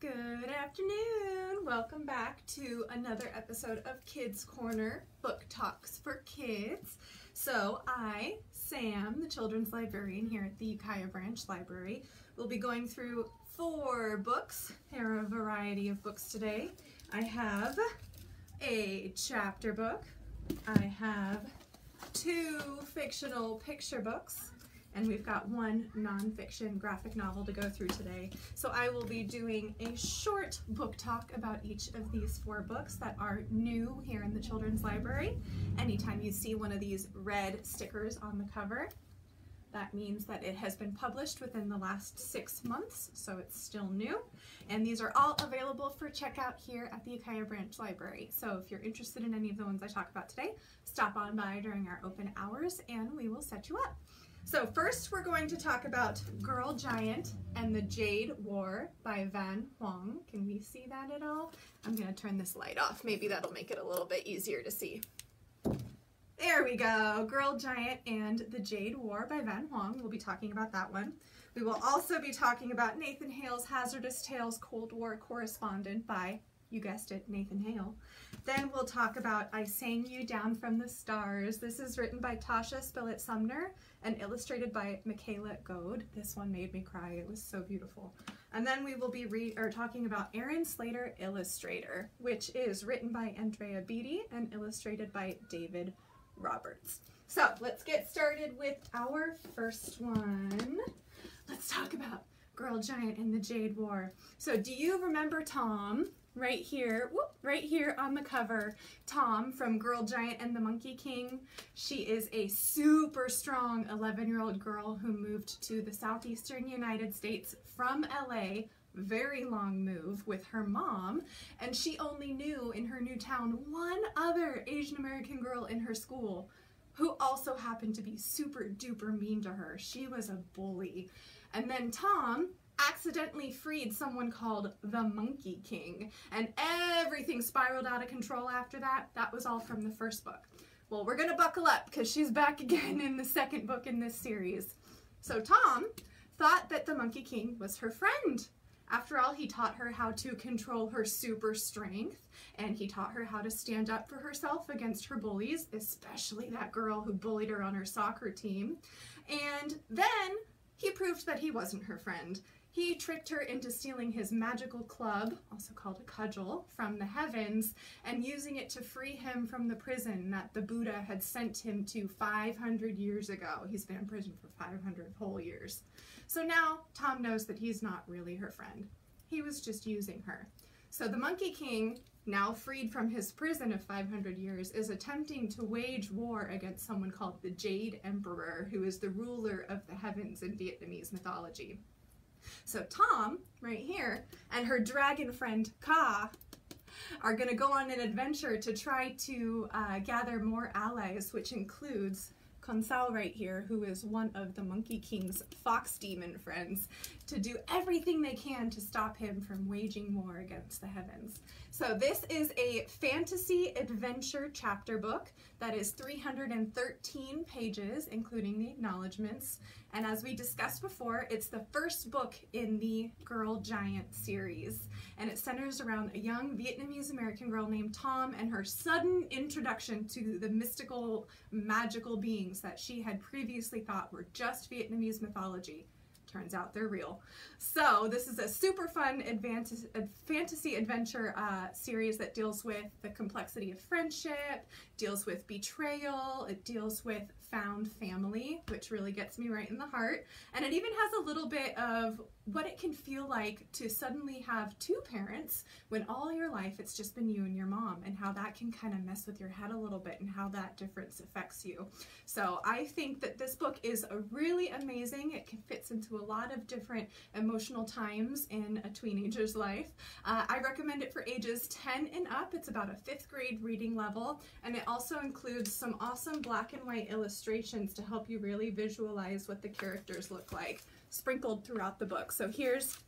Good afternoon. Welcome back to another episode of Kids Corner Book Talks for Kids. So I, Sam, the children's librarian here at the Ukiah Branch Library, will be going through four books. There are a variety of books today. I have a chapter book. I have two fictional picture books and we've got one nonfiction graphic novel to go through today. So I will be doing a short book talk about each of these four books that are new here in the Children's Library. Anytime you see one of these red stickers on the cover, that means that it has been published within the last six months, so it's still new. And these are all available for checkout here at the Ukiah Branch Library. So if you're interested in any of the ones I talk about today, stop on by during our open hours and we will set you up. So first we're going to talk about Girl Giant and the Jade War by Van Hoang. Can we see that at all? I'm going to turn this light off. Maybe that'll make it a little bit easier to see. There we go. Girl Giant and the Jade War by Van Hoang. We'll be talking about that one. We will also be talking about Nathan Hale's Hazardous Tales Cold War Correspondent by, you guessed it, Nathan Hale. Then we'll talk about I Sang You Down from the Stars. This is written by Tasha Spillett Sumner and illustrated by Michaela Goade. This one made me cry. It was so beautiful. And then we will be re or talking about Aaron Slater Illustrator, which is written by Andrea Beaty and illustrated by David Roberts. So let's get started with our first one. Let's talk about Girl Giant and the Jade War. So do you remember Thom? Right here, whoop, right here on the cover, Thom from Girl Giant and the Monkey King. She is a super strong 11-year-old girl who moved to the southeastern United States from LA very long move with her mom and she only knew in her new town one other Asian American girl in her school who also happened to be super duper mean to her. She was a bully. And then Thom accidentally freed someone called the Monkey King, and everything spiraled out of control after that. That was all from the first book. Well, we're gonna buckle up because she's back again in the second book in this series. So Thom thought that the Monkey King was her friend. After all, he taught her how to control her super strength, and he taught her how to stand up for herself against her bullies, especially that girl who bullied her on her soccer team. And then he proved that he wasn't her friend. He tricked her into stealing his magical club, also called a cudgel, from the heavens and using it to free him from the prison that the Buddha had sent him to 500 years ago. He's been in prison for 500 whole years. So now Thom knows that he's not really her friend. He was just using her. So the Monkey King, now freed from his prison of 500 years, is attempting to wage war against someone called the Jade Emperor, who is the ruler of the heavens in Vietnamese mythology. So Thom, right here, and her dragon friend Ka are going to go on an adventure to try to uh, gather more allies, which includes Khonsao right here, who is one of the Monkey King's fox demon friends, to do everything they can to stop him from waging war against the heavens. So this is a fantasy adventure chapter book that is 313 pages, including the acknowledgments. And as we discussed before, it's the first book in the Girl Giant series. And it centers around a young Vietnamese American girl named Thom and her sudden introduction to the mystical, magical beings that she had previously thought were just Vietnamese mythology. Turns out they're real. So this is a super fun fantasy adventure uh, series that deals with the complexity of friendship, deals with betrayal, it deals with found family, which really gets me right in the heart. And it even has a little bit of what it can feel like to suddenly have two parents when all your life it's just been you and your mom and how that can kind of mess with your head a little bit and how that difference affects you. So I think that this book is a really amazing. It fits into a lot of different emotional times in a teenager's life. Uh, I recommend it for ages 10 and up. It's about a fifth grade reading level and it also includes some awesome black and white illustrations to help you really visualize what the characters look like sprinkled throughout the book. So here's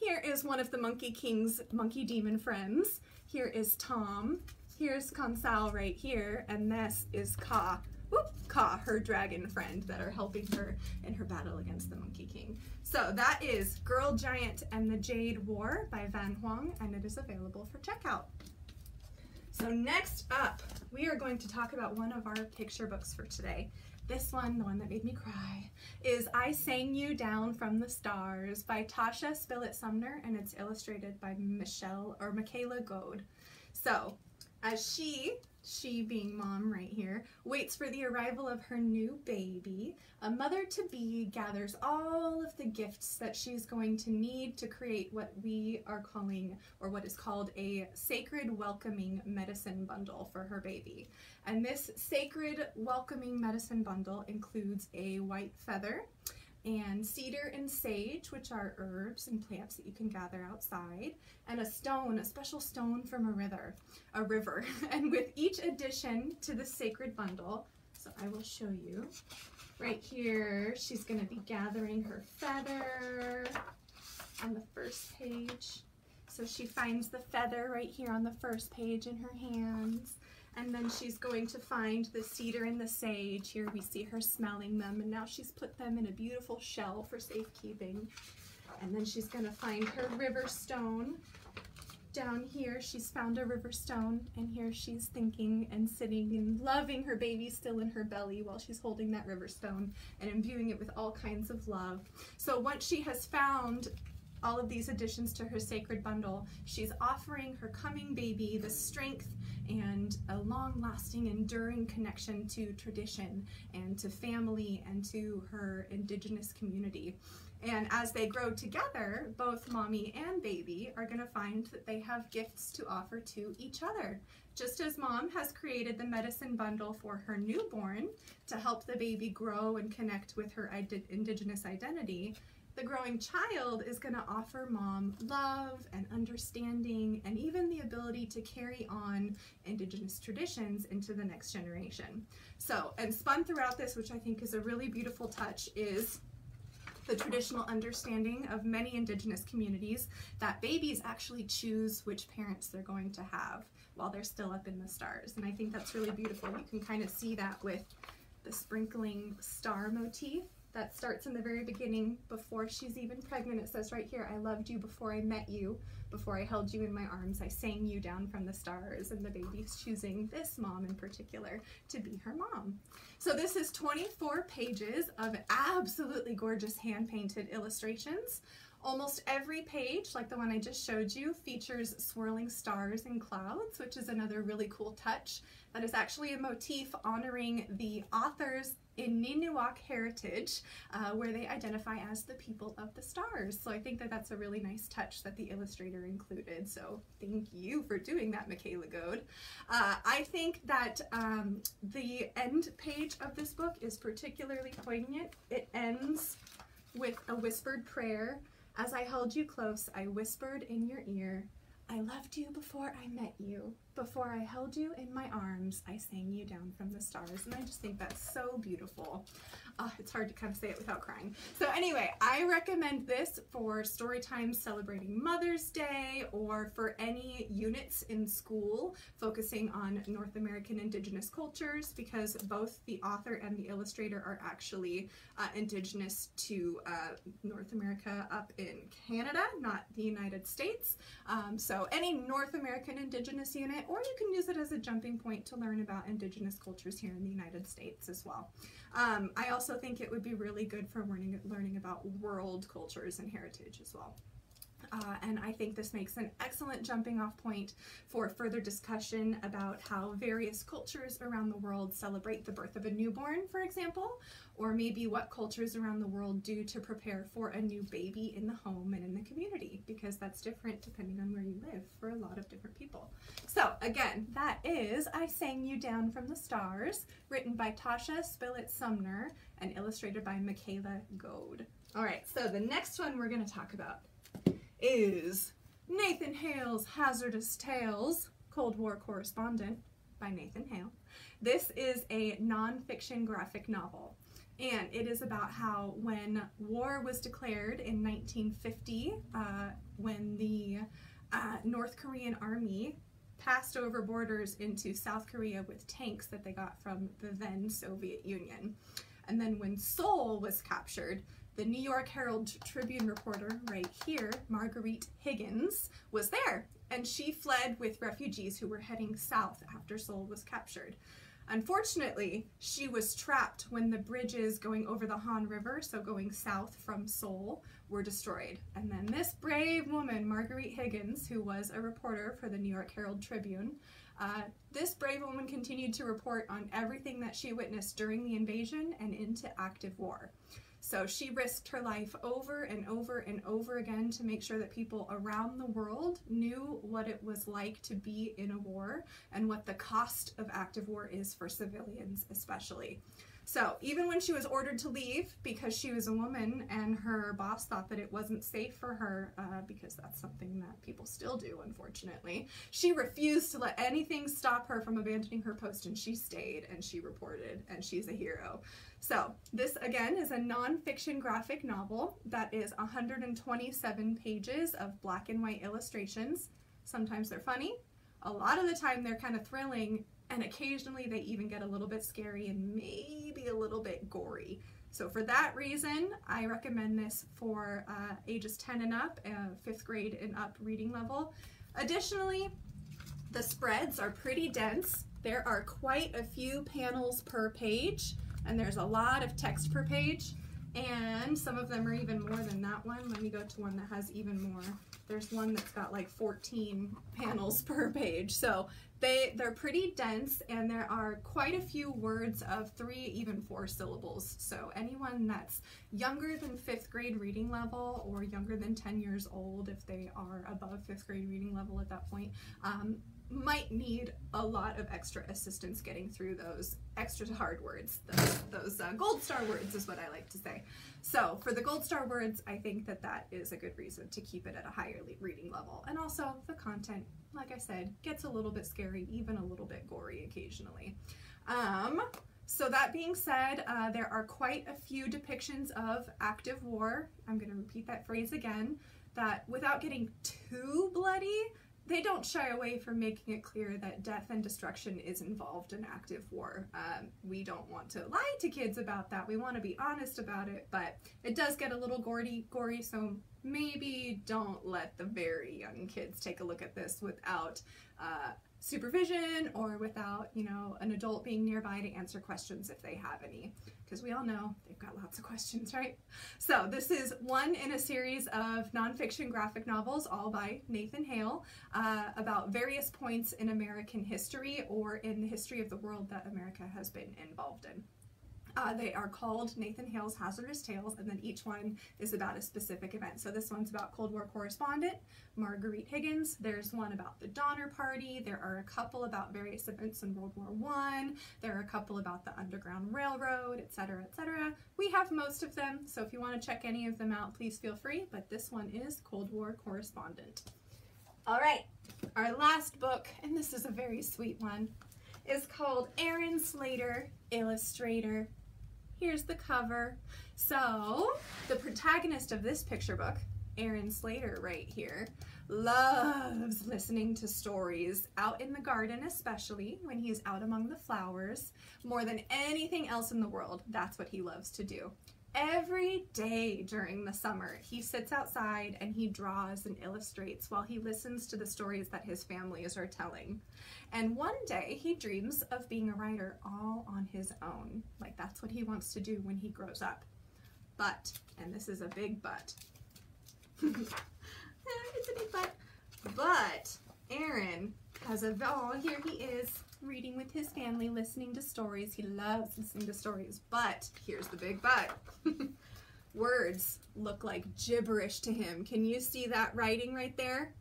here is one of the Monkey King's monkey demon friends. Here is Thom. Here's Khonsao right here, and this is Ka. Whoop, Ka, her dragon friend, that are helping her in her battle against the Monkey King. So that is Girl Giant and the Jade War by Van Hoang, and it is available for checkout. So next up, we are going to talk about one of our picture books for today. This one, the one that made me cry, is I Sang You Down from the Stars by Tasha Spillett Sumner, and it's illustrated by Michelle or Michaela Goade. So, as she she being mom right here, waits for the arrival of her new baby, a mother to be gathers all of the gifts that she's going to need to create what we are calling, or what is called, a sacred welcoming medicine bundle for her baby. And this sacred welcoming medicine bundle includes a white feather, and cedar and sage, which are herbs and plants that you can gather outside, and a stone, a special stone from a river, a river. And with each addition to the sacred bundle, so I will show you. Right here, she's to be gathering her feather on the first page. So she finds the feather right here on the first page in her hands. And then she's going to find the cedar and the sage. Here we see her smelling them, and now she's put them in a beautiful shell for safekeeping. And then she's going to find her river stone. Down here, she's found a river stone, and here she's thinking and sitting and loving her baby still in her belly while she's holding that river stone and imbuing it with all kinds of love. So once she has found all of these additions to her sacred bundle, she's offering her coming baby the strength and a long lasting, enduring connection to tradition and to family and to her indigenous community. And as they grow together, both mommy and baby are going to find that they have gifts to offer to each other. Just as mom has created the medicine bundle for her newborn to help the baby grow and connect with her indigenous identity, the growing child is going to offer mom love and understanding and even the ability to carry on indigenous traditions into the next generation. So, and spun throughout this, which I think is a really beautiful touch, is the traditional understanding of many indigenous communities that babies actually choose which parents they're going to have while they're still up in the stars. And I think that's really beautiful. You can kind of see that with the sprinkling star motif that starts in the very beginning before she's even pregnant. It says right here, I loved you before I met you, before I held you in my arms, I sang you down from the stars, and the baby's choosing this mom in particular to be her mom. So this is 24 pages of absolutely gorgeous hand-painted illustrations. Almost every page, like the one I just showed you, features swirling stars and clouds, which is another really cool touch. That is actually a motif honoring the author's Nehiyawak heritage, uh, where they identify as the people of the stars. So I think that that's a really nice touch that the illustrator included. So thank you for doing that, Michaela Goade. Uh, I think that um, the end page of this book is particularly poignant. It ends with a whispered prayer. As I held you close, I whispered in your ear, I loved you before I met you. Before I held you in my arms, I sang you down from the stars. And I just think that's so beautiful. Uh, it's hard to kind of say it without crying. So anyway, I recommend this for story times celebrating Mother's Day or for any units in school focusing on North American Indigenous cultures because both the author and the illustrator are actually uh, Indigenous to uh, North America up in Canada, not the United States. Um, so any North American Indigenous unit, or you can use it as a jumping point to learn about Indigenous cultures here in the United States as well. Um, I also think it would be really good for learning, learning about world cultures and heritage as well. Uh, and I think this makes an excellent jumping off point for further discussion about how various cultures around the world celebrate the birth of a newborn, for example, or maybe what cultures around the world do to prepare for a new baby in the home and in the community, because that's different depending on where you live for a lot of different people. So again, that is I Sang You Down from the Stars, written by Tasha Spillett Sumner and illustrated by Michaela Goade. All right, so the next one we're going to talk about is Nathan Hale's Hazardous Tales, Cold War Correspondent by Nathan Hale. This is a nonfiction graphic novel, and it is about how when war was declared in 1950, uh, when the uh, North Korean army passed over borders into South Korea with tanks that they got from the then Soviet Union. And then when Seoul was captured, the New York Herald Tribune reporter right here, Marguerite Higgins, was there. And she fled with refugees who were heading south after Seoul was captured. Unfortunately, she was trapped when the bridges going over the Han River, so going south from Seoul, were destroyed. And then this brave woman, Marguerite Higgins, who was a reporter for the New York Herald Tribune, uh, this brave woman continued to report on everything that she witnessed during the invasion and into active war. So she risked her life over and over and over again to make sure that people around the world knew what it was like to be in a war and what the cost of active war is for civilians, especially. So even when she was ordered to leave because she was a woman and her boss thought that it wasn't safe for her, uh, because that's something that people still do, unfortunately, she refused to let anything stop her from abandoning her post and she stayed and she reported and she's a hero. So this again is a nonfiction graphic novel that is 127 pages of black and white illustrations. Sometimes they're funny. A lot of the time they're kind of thrilling and occasionally they even get a little bit scary and maybe a little bit gory. So for that reason, I recommend this for uh, ages 10 and up, uh, fifth grade and up reading level. Additionally, the spreads are pretty dense. There are quite a few panels per page, and there's a lot of text per page, and some of them are even more than that one. Let me go to one that has even more. There's one that's got like 14 panels per page. So they, they're pretty dense and there are quite a few words of three, even four syllables. So anyone that's younger than fifth grade reading level or younger than 10 years old, if they are above fifth grade reading level at that point, um, might need a lot of extra assistance getting through those extra hard words. Those, those uh, gold star words is what I like to say. So for the gold star words, I think that that is a good reason to keep it at a higher reading level. And also the content, like I said, gets a little bit scary, even a little bit gory occasionally. Um, so that being said, uh, there are quite a few depictions of active war. I'm going to repeat that phrase again, that without getting too bloody, they don't shy away from making it clear that death and destruction is involved in active war. Um, we don't want to lie to kids about that. We want to be honest about it, but it does get a little gory, gory so maybe don't let the very young kids take a look at this without uh, supervision or without, you know, an adult being nearby to answer questions if they have any. Because we all know they've got lots of questions, right? So this is one in a series of nonfiction graphic novels, all by Nathan Hale, uh, about various points in American history or in the history of the world that America has been involved in. Uh, they are called Nathan Hale's Hazardous Tales, and then each one is about a specific event. So this one's about Cold War correspondent Marguerite Higgins. There's one about the Donner Party. There are a couple about various events in World War One. There are a couple about the Underground Railroad, etc., etc. We have most of them, so if you want to check any of them out, please feel free. But this one is Cold War correspondent. All right, our last book, and this is a very sweet one, is called Aaron Slater, Illustrator Here's the cover. So, the protagonist of this picture book, Aaron Slater right here, loves listening to stories out in the garden, especially when he's out among the flowers. More than anything else in the world, that's what he loves to do. Every day during the summer, he sits outside and he draws and illustrates while he listens to the stories that his families are telling. And one day he dreams of being a writer all on his own. Like that's what he wants to do when he grows up. But, and this is a big but, eh, it's a big but, but Aaron has a, oh, here he is reading with his family, listening to stories. He loves listening to stories, but here's the big but. Words look like gibberish to him. Can you see that writing right there?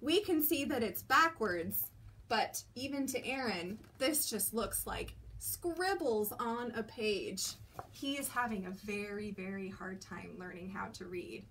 We can see that it's backwards, but even to Aaron, this just looks like scribbles on a page. He is having a very, very hard time learning how to read.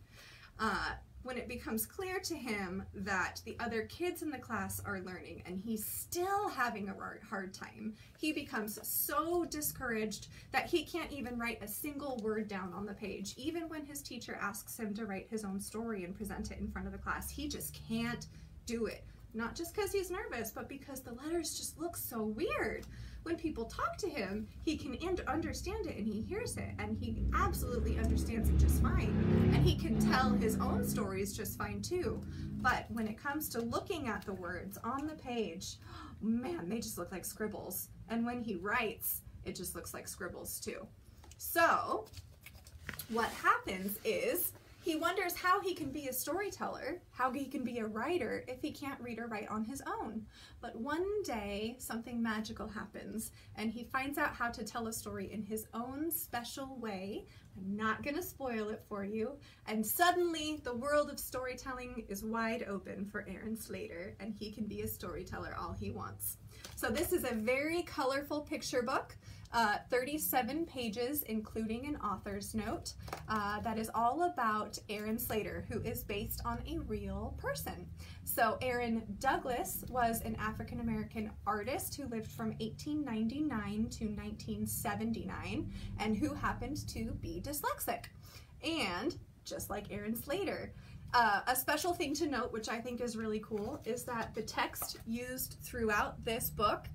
Uh, when it becomes clear to him that the other kids in the class are learning and he's still having a hard time, he becomes so discouraged that he can't even write a single word down on the page. Even when his teacher asks him to write his own story and present it in front of the class, he just can't do it. Not just because he's nervous, but because the letters just look so weird. When people talk to him, he can understand it and he hears it and he absolutely understands it just fine. And he can tell his own stories just fine too. But when it comes to looking at the words on the page, man, they just look like scribbles. And when he writes, it just looks like scribbles too. So what happens is he wonders how he can be a storyteller, how he can be a writer if he can't read or write on his own. But one day, something magical happens, and he finds out how to tell a story in his own special way. I'm not going to spoil it for you. And suddenly, the world of storytelling is wide open for Aaron Slater, and he can be a storyteller all he wants. So this is a very colorful picture book uh, 37 pages, including an author's note, uh, that is all about Aaron Slater, who is based on a real person. So Aaron Douglas was an African American artist who lived from 1899 to 1979 and who happened to be dyslexic. And just like Aaron Slater, uh, a special thing to note, which I think is really cool, is that the text used throughout this book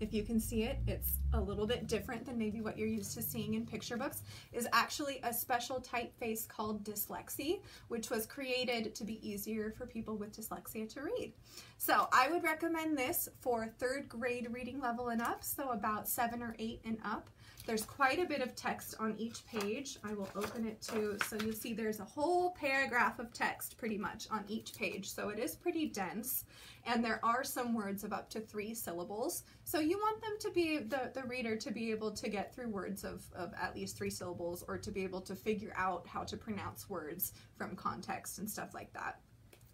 if you can see it, it's a little bit different than maybe what you're used to seeing in picture books, is actually a special typeface called dyslexie, which was created to be easier for people with dyslexia to read. So I would recommend this for third grade reading level and up, so about seven or eight and up. There's quite a bit of text on each page. I will open it too, so you'll see there's a whole paragraph of text pretty much on each page, so it is pretty dense, and there are some words of up to three syllables, so you want them to be, the, the reader to be able to get through words of, of at least three syllables, or to be able to figure out how to pronounce words from context and stuff like that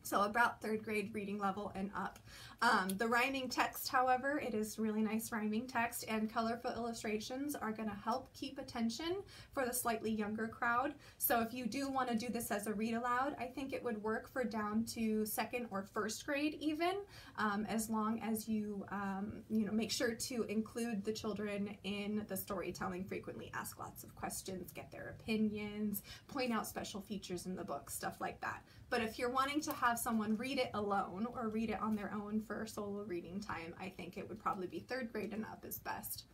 so about third grade reading level and up. Um, the rhyming text, however, it is really nice rhyming text and colorful illustrations are going to help keep attention for the slightly younger crowd. So if you do want to do this as a read aloud, I think it would work for down to second or first grade even, um, as long as you, um, you know, make sure to include the children in the storytelling frequently, ask lots of questions, get their opinions, point out special features in the book, stuff like that. But if you're wanting to have someone read it alone or read it on their own for solo reading time, I think it would probably be third grade and up is best.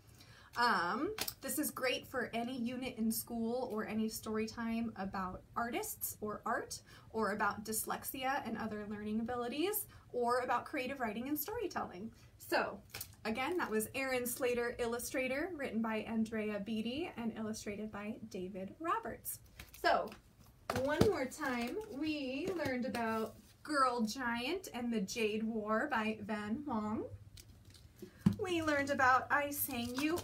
Um, this is great for any unit in school or any story time about artists or art or about dyslexia and other learning abilities or about creative writing and storytelling. So again, that was Aaron Slater Illustrator, written by Andrea Beaty and illustrated by David Roberts. So one more time, we learned about Girl Giant and the Jade War by Van Hoang. We learned about I Sang You,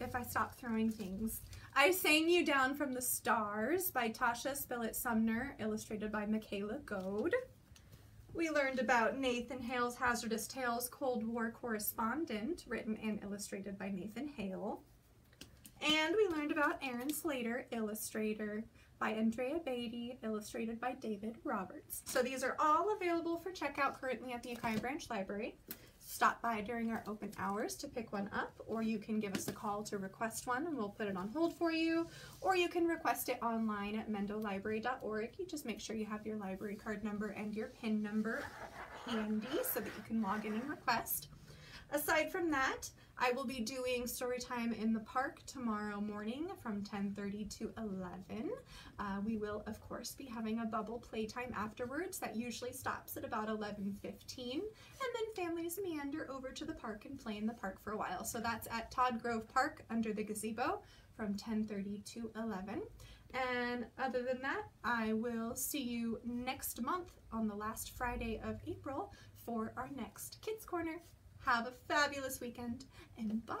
if I stop throwing things, I Sang You Down from the Stars by Tasha Spillett Sumner, illustrated by Michaela Goade. We learned about Nathan Hale's Hazardous Tales Cold War Correspondent, written and illustrated by Nathan Hale. And we learned about Aaron Slater, illustrator by Andrea Beaty, illustrated by David Roberts. So these are all available for checkout currently at the Ukiah Branch Library. Stop by during our open hours to pick one up, or you can give us a call to request one and we'll put it on hold for you, or you can request it online at mendolibrary.org. You just make sure you have your library card number and your PIN number handy so that you can log in and request. Aside from that, I will be doing story time in the Park tomorrow morning from 10.30 to 11. Uh, we will, of course, be having a bubble playtime afterwards that usually stops at about 11.15. And then families meander over to the park and play in the park for a while. So that's at Todd Grove Park under the gazebo from 10.30 to 11. And other than that, I will see you next month on the last Friday of April for our next Kids Corner. Have a fabulous weekend and bye.